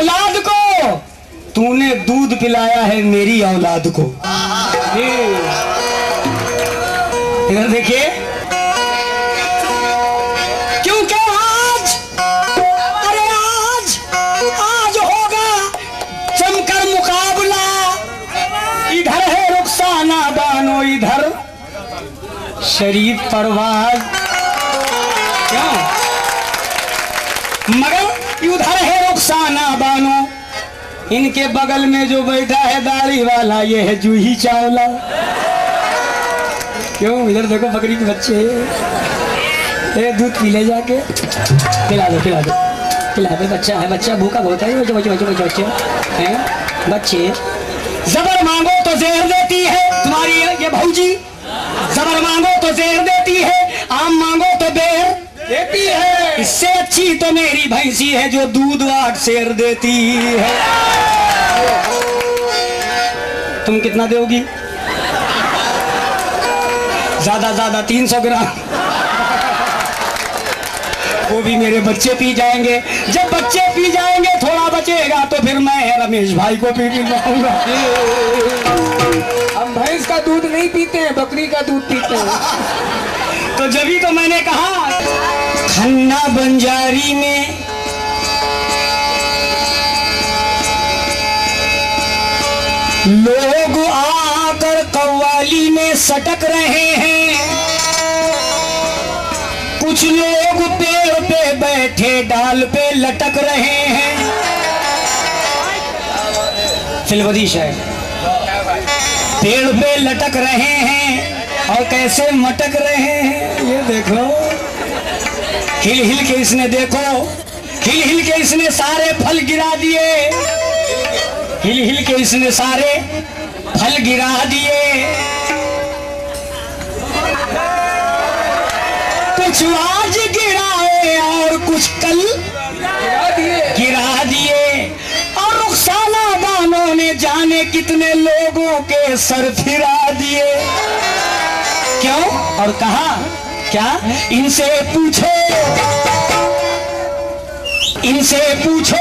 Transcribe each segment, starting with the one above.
औलाद को। तूने दूध पिलाया है मेरी औलाद को। इधर देखिए। क्योंकि आज? अरे आज आज होगा जमकर मुकाबला। इधर है रुखसाना बानो, इधर शरीफ परवाज। क्यों? मगर रुखसाना बानो। इनके बगल में जो बैठा है दाढ़ी वाला, ये है जूही चावला। क्यों? इधर देखो बकरी के बच्चे ए, दूध पी ले जाके। पिला दो पिला दो। पिला दो, बच्चा है, बच्चा भूखा बहुत है। बच्चे बच्चे बच्चे बच्चे हैं? बच्चे। जबर मांगो तो जहर देती है तुम्हारी ये भौजी। जबर मांगो तो जहर देती है, आम मांगो तो बेर। देती है। इससे अच्छी तो मेरी भैंसी है जो दूध वाट शेर देती है। तुम कितना दोगी? ज़्यादा ज़्यादा तीन सौ ग्राम। वो भी मेरे बच्चे पी जाएँगे। जब बच्चे पी जाएँगे थोड़ा बचेगा तो फिर मैं रमेश भाई को पी पिलवाऊँगा हम भैंस का दूध नहीं पीते हैं बकरी का दूध पीते हैं। तो जब ही तो मैंने कहा खन्ना बंजारी में लोग आकर कव्वाली में सटक रहे हैं। कुछ लोग पेड़ पे बैठे डाल पे लटक रहे हैं। फिल्मदी शायद। पेड़ पे लटक रहे हैं और कैसे मटक रहे हैं, ये देखो हिल हिल के इसने देखो। हिल हिल के इसने सारे फल गिरा दिए। हिल हिल के इसने सारे फल गिरा दिए। कुछ आज गिराए और कुछ कल गिरा दिए। और रुखसाना बानों ने जाने कितने लोगों के सर फिरा दिए। क्यों? और कहा? क्या? इनसे पूछो। इनसे पूछो।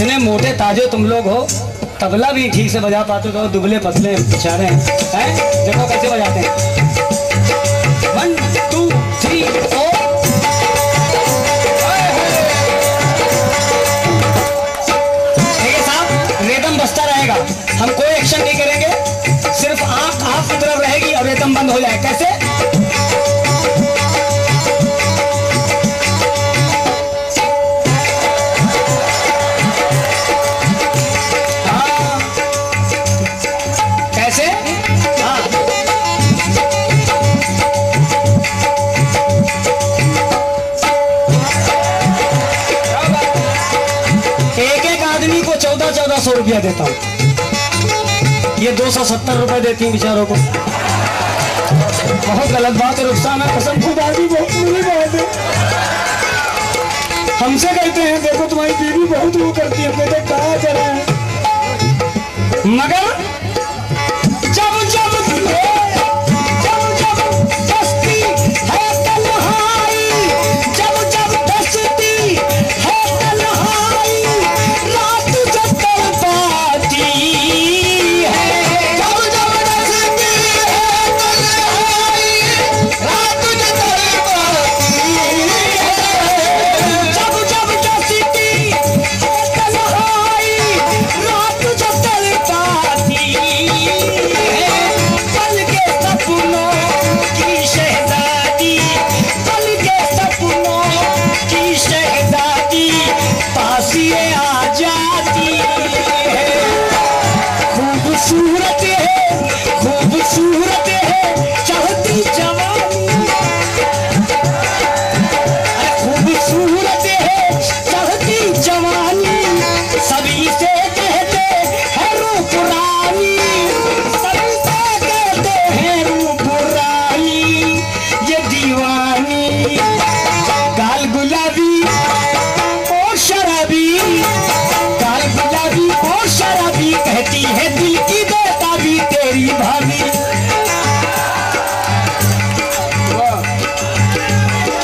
इतने मोटे ताजे तुम लोग हो, तबला भी ठीक से बजा पाते तो दुबले पतले बेचारे हैं? देखो कैसे बजाते हैं। वन टू थ्री फोर रेतम बसता रहेगा। हम कोई एक्शन नहीं करेंगे, सिर्फ़ आँख आँख की तरफ़ रहेगी और रेतम बंद हो जाए। कैसे? रुपया देता हूँ। ये दो सौ सत्तर रुपए देती हूँ बेचारों को। बहुत गलत बात है, रुखसाना कसम खुदा भी बहुत बुरी बात है। हमसे कहते हैं, देखो तुम्हारी बीवी बहुत वो करती है कहते कहा हैं? मगर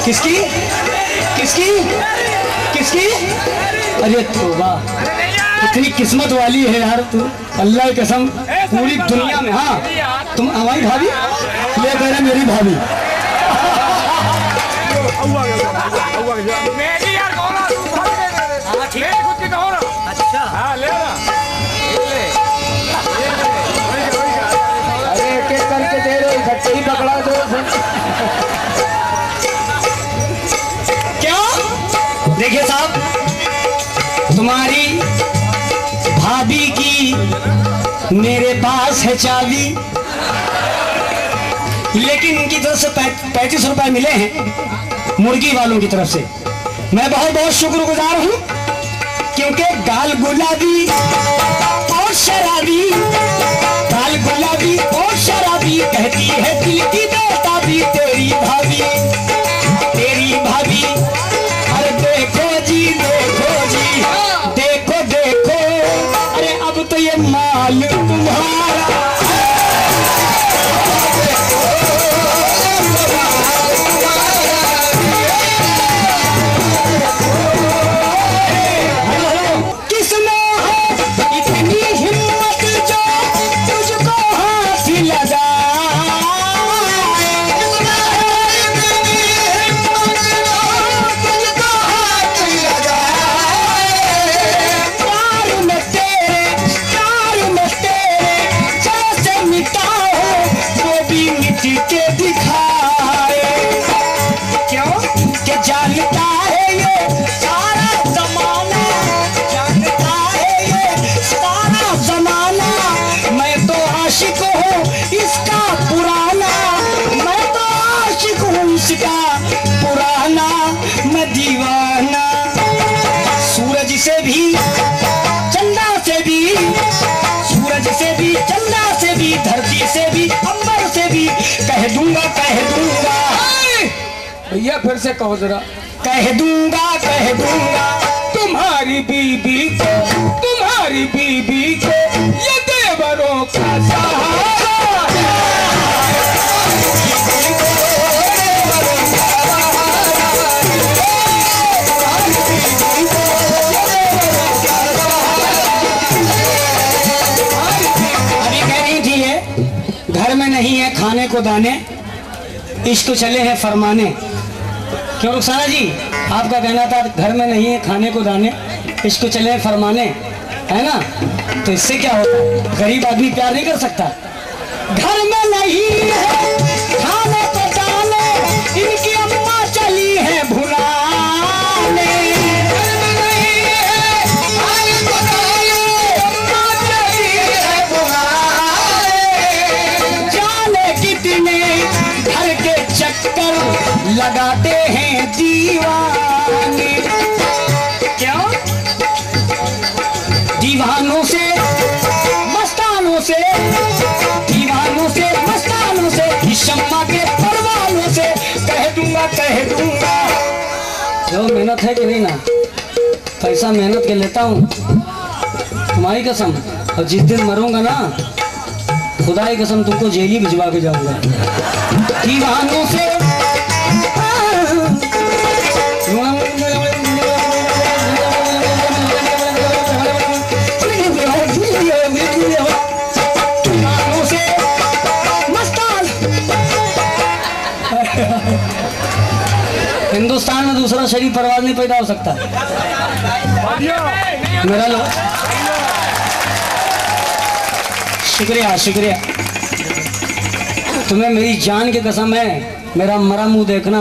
किसकी? किसकी? किसकी? अरे तोबा कितनी किस्मत वाली है यार तू। अल्लाह कसम, पूरी दुनिया में हाँ। तुम हमारी भाभी? ये कह रहे मेरी भाभी। तुम्हारी भाभी की मेरे पास है चाबी। लेकिन इनकी तरफ़ से पैंतीस रुपए मिले हैं मुर्गी वालों की तरफ़ से। मैं बहुत बहुत शुक्रगुजार हूँ, क्योंकि गाल गुलाबी और शराबी गाल गुलाबी और शराबी कहती है दिल की भी तेरी। दीवाना। सूरज से भी चंदा से भी सूरज से भी चंदा से भी धरती से भी अंबर से भी। कह दूँगा कह दूँगा। भैया फिर से कहो जरा। कह दूँगा कह दूँगा। तुम्हारी बीबी को तुम्हारी बीबी को ये देवरों का सहारा। को दाने इश्क चले हैं फरमाने। क्यों रुखसाना जी? आपका कहना था घर में नहीं है, खाने को दाने, इश्क चले हैं फरमाने, है ना? तो इससे क्या होता है? गरीब आदमी प्यार नहीं कर सकता। घर में शम्मा के परवानों से कह दूँगा कह दूँगा। जो मेहनत है कि नहीं ना पैसा मेहनत के लेता हूँ। तुम्हारी कसम और जिस दिन मरूँगा ना खुदाई की कसम तुमको जेल ही भिजवा के जाऊँगा। दीवानों से हिंदुस्तान में दूसरा शरीफ परवाज नहीं पैदा हो सकता। मेरा लो। शुक्रिया शुक्रिया। तुम्हें मेरी जान की कसम है मेरा मरा मुँह देखना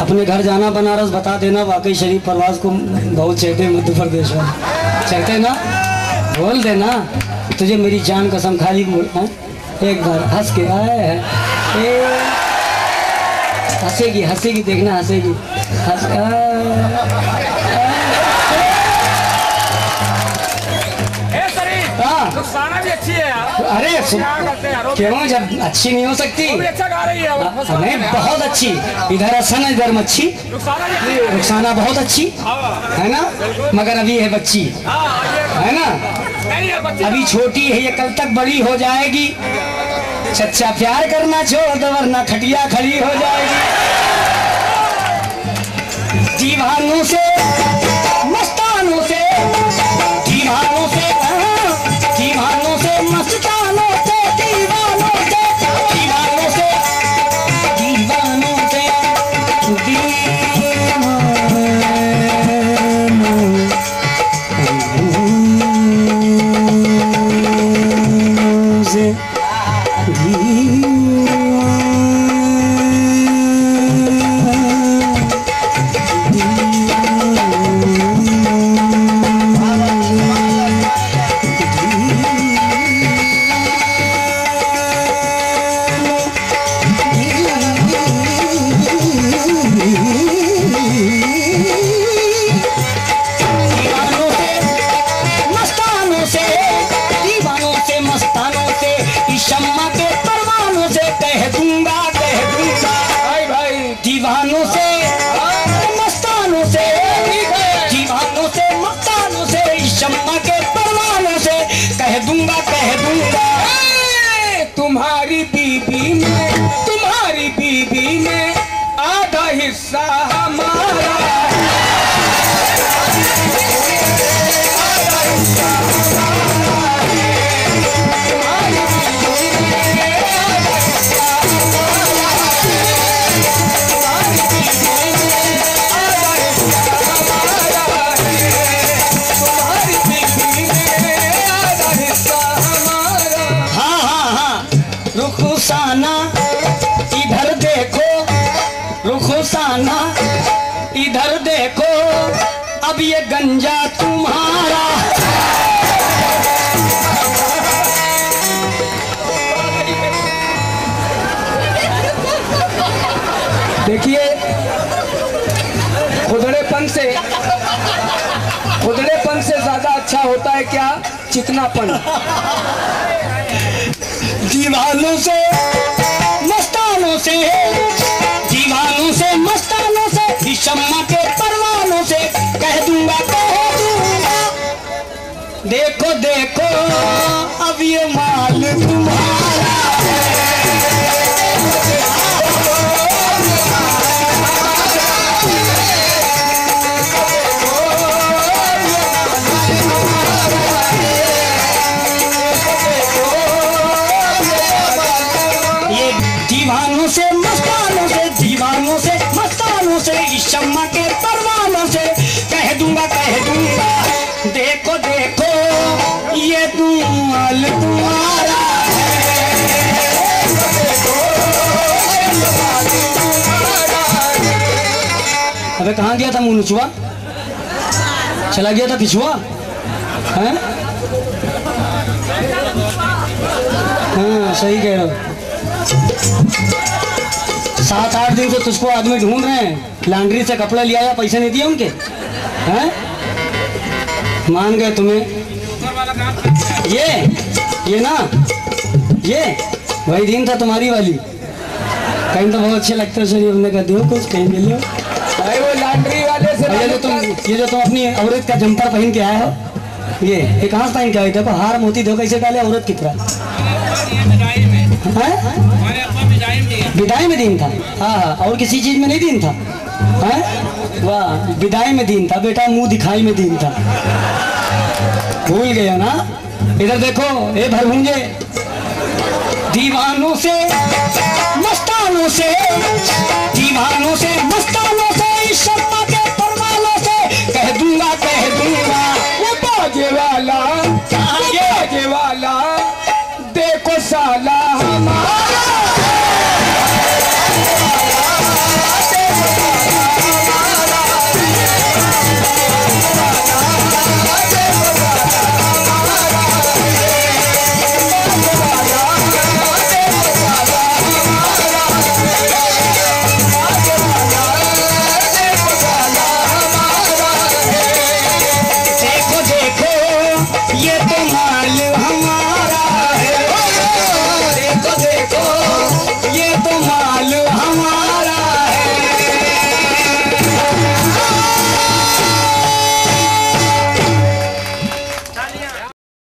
अपने घर जाना बनारस बता देना वाकई शरीफ परवाज को बहुत चाहते हैं मध्य प्रदेश में। चाहते ना? बोल देना तुझे मेरी जान कसम खाली? एक बार हंस के आए हैं। हंसेगी हंसेगी देखना हंसेगी। हंस हाँ। अच्छी है अरे क्या हैं जब अच्छी नहीं हो सकती। अच्छा गा रही है बहुत नहीं बहुत अच्छी। इधर हसन इधर मच्छी। रुखसाना है। बहुत अच्छी। हाँ। है ना? मगर अभी है बच्ची। हाँ है ना? है अभी छोटी है ये कल तक बड़ी हो जाएगी। सच्चा प्यार करना छोड़ दो वरना खटिया खड़ी हो जाएगी। दीवानों से Please. इधर देखो, अब ये गंजा तुम्हारा। देखिए, खुदड़ेपन से खुदड़ेपन से ज़्यादा अच्छा होता है क्या? चिकनापन। दीवानों से, मस्तानों से, दीवानों शम्मा के परवानों से कह दूँगा कह दूँगा देखो देखो अब ये माल तुम्हारा अबे कहाँ गया था मुनुचुआ? चला गया था पिछुआ? हैं? हाँ सही कह रहे हो। सात, आठ दिन से तुझको आदमी ढूंढ रहे हैं। लॉन्ड्री से कपड़ा लिया या पैसे नहीं दिए उनके। हैं? मान गए तुम्हें। ये ये ना, ये, वही दिन था तुम्हारी वाली। कहीं तो बहुत अच्छे लगते हो, सर हमने कहा दो कुछ कहीं मिले ये जो तुम, ये जो तुम अपनी औरत का जंपर पहन के आए हो, ये ये कहाँ से पहन के आए देखो, हार मोती देखो कैसे डाले औरत की तरह। विदाई में दिन था। हाँ हाँ और किसी चीज़ में नहीं दिन था। वाह, विदाई में दिन था, बेटा, मुँह दिखाई में दिन था। भूल गया ना? इधर देखो, ए भरभुंजे। दीवानों से, मस्तानों से, दीवानों से, मस्तानों से शर्मा